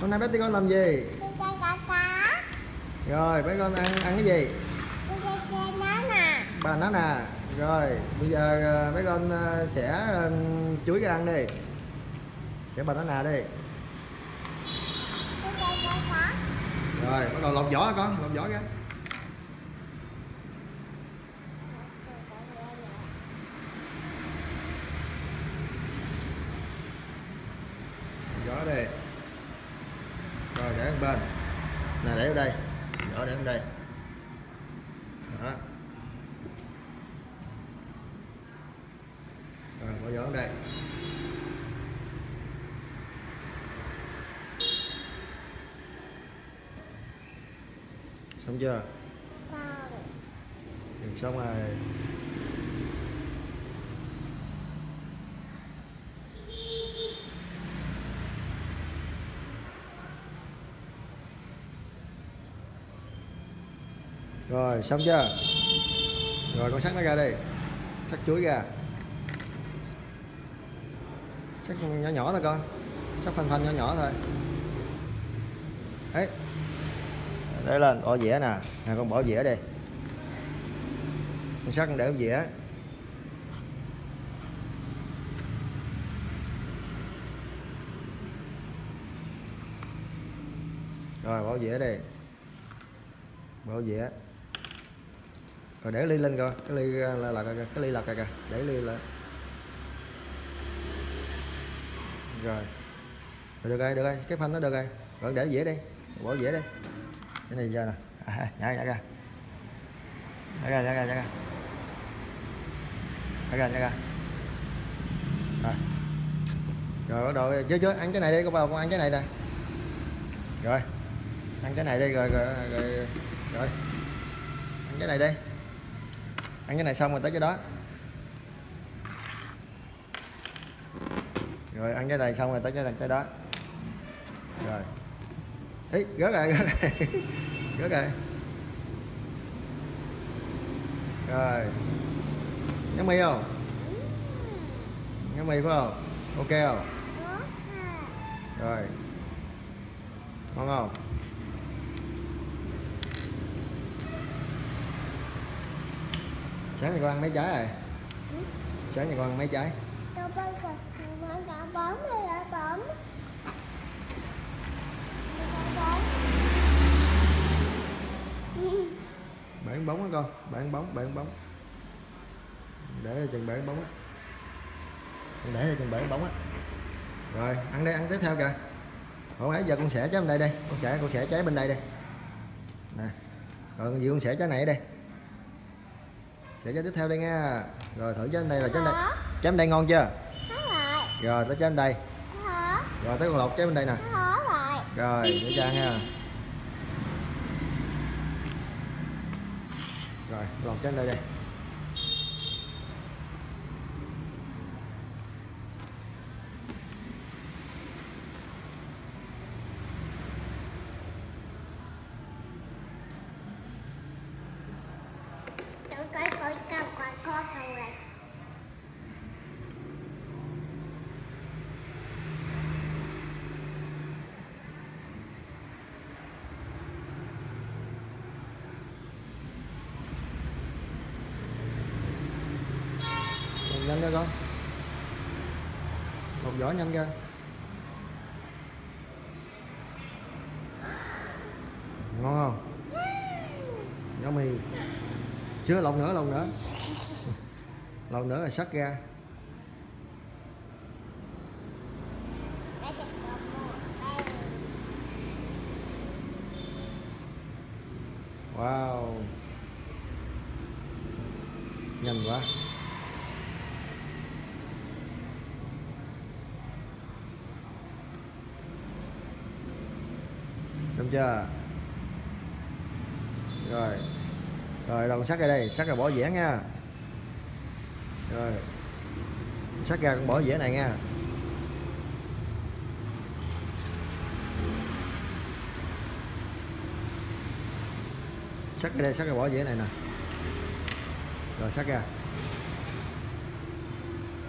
hôm nay bé tí con làm gì? Chơi cá cá. Rồi bé con ăn ăn cái gì? Chơi chơi nó nè rồi bây giờ ờ, bé con ờ, sẽ ờ, chuối cái ăn đi. Sẽ banana đi. Tôi chơi cá cá. Rồi bắt đầu lột vỏ con lột vỏ ra. Vỏ một bên. Nè để ở đây. Vỏ để ở đây. Đó. Rồi bỏ vỏ ở đây. Xong chưa? Được xong rồi rồi, xong chưa? Rồi, con sắc nó ra đây. Sắc chuối ra. Sắc nhỏ nhỏ thôi con. Sắc phanh phanh nhỏ nhỏ thôi. Đấy. Để lên, bỏ dĩa nè. Nè, con bỏ dĩa đi. Con sắt con để con dĩa. Rồi, bỏ dĩa đi. Bỏ dĩa rồi để ly lên coi cái ly là, là, là cái ly lật kìa kìa để ly lại rồi. Rồi được rồi được rồi cái phanh nó được rồi. Rồi để dễ đi bỏ dễ đi. Cái này giờ nè. À, nhả nhả ra. Nhả ra nhả ra nhả ra. Nhả ra nhả ra. Rồi. Rồi bắt đầu chứ chứ ăn cái này đi con vào con ăn cái này nè. Rồi. Ăn cái này đi rồi rồi rồi, rồi. ăn cái này đi ăn cái này xong rồi tới cái đó. Rồi ăn cái này xong rồi tới cái này cái đó. Rồi. Ý, rớt rồi rớt rồi. Rớt rồi. Rồi. Nhắm mi không? Nhắm mi phải không? Ok không? Rồi. Ngon không sáng nay con ăn mấy trái rồi? Sáng nay con ăn mấy trái? Cả bóng hay là bóng bán bóng á con bán bóng bán bóng. Để ở chừng bán bóng á. Để ở chừng bán bóng á. Rồi ăn đây ăn tiếp theo kìa. Hồi nãy giờ con xẻ trái bên đây đây con xẻ con xẻ trái bên đây đây nè. Rồi con gì con xẻ trái này đây xẻ trái tiếp theo đây nha. Rồi thử trái đây là trái đây. Trái bên đây ngon chưa? Lại rồi. Tới trái bên đây. Nó rồi tới con lột trái bên đây nè. Rồi. Để cho ăn ha. Rồi lột trái bên đây đây Tôi coi coi coi nhanh ra con. Một vỏ nhanh ra. Ngon không? Nhỏ mì. Chưa lộn nữa lộn nữa lâu nữa là sắc ra wow nhanh quá Đúng chưa? Rồi. Rồi đồng sắt ra đây, sắt ra bỏ dẻ nha. Rồi. Sắt ra con bỏ dĩa này nha. Sắt ra đây, sắt ra bỏ dĩa này nè. Rồi sắt ra.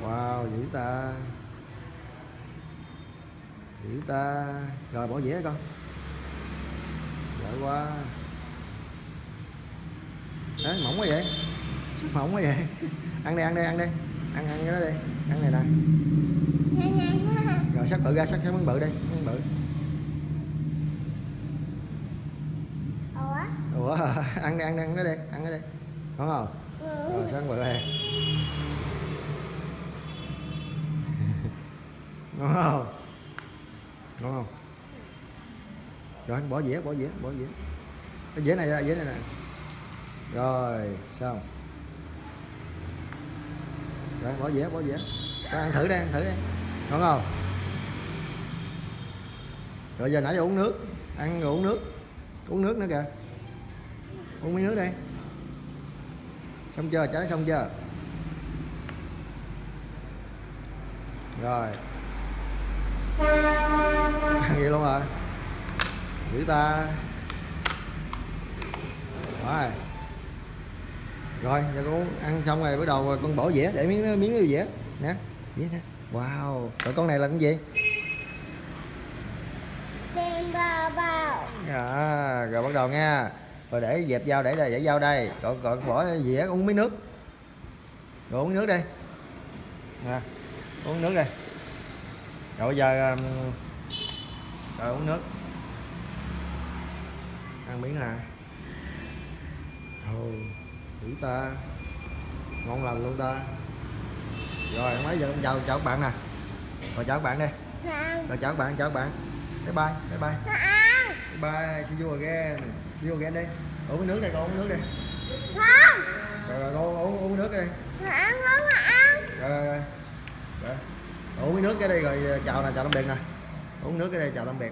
Wow, dữ ta. dữ ta rồi bỏ dĩa con giỏi quá đấy mỏng quá vậy sức mỏng quá vậy ăn đi ăn đi ăn đi. Ăn ăn cái đó đi. Ăn này nè. Rồi sắc bự ra sắc cái miếng bự đi miếng bự. Ủa? ủa ăn đi ăn đi ăn nó đi ăn nó đi. Ngon không? Rồi Ừ. sắc bự này ngon không? Ngon không? Rồi bỏ dĩa bỏ dĩa bỏ dĩa. Cái dĩa này ra dĩa này nè. Rồi xong rồi bỏ dĩa bỏ dĩa Con ăn thử đi, ăn thử đi. Ngon không? Rồi giờ nãy giờ uống nước. Ăn rồi uống nước. Uống nước nữa kìa. Uống miếng nước đi. Xong chưa? Trái xong chưa? Rồi. Ăn vậy luôn rồi giữ ta. Rồi rồi giờ con ăn xong rồi bắt đầu con bỏ dĩa để miếng miếng vô dĩa. Nè dĩa nè. Wow. Rồi con này là cái gì? Tìm bò bò. à, rồi bắt đầu nha. Rồi để dẹp dao để đây để dao đây. Rồi, rồi bỏ dĩa uống miếng nước. Rồi uống nước đi. Nè uống nước đi. Rồi bây giờ um, rồi uống nước. Ăn miếng nè ồ dữ ta. Ngon lành luôn ta. Rồi mấy giờ? Con chào chào các bạn nè. Rồi chào các bạn đi. Ăn. rồi chào các bạn chào các bạn. Bye bye bye bye. Ăn. bye bye see you again. See you again đi. Uống nước đây con uống nước đi. Không. rồi rồi con uống uống nước đi. Không rồi rồi rồi, uống nước cái đây rồi chào nè chào tạm biệt nè. Uống nước cái đây chào tạm biệt